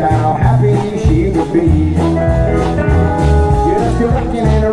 how happy she would be. Just looking in her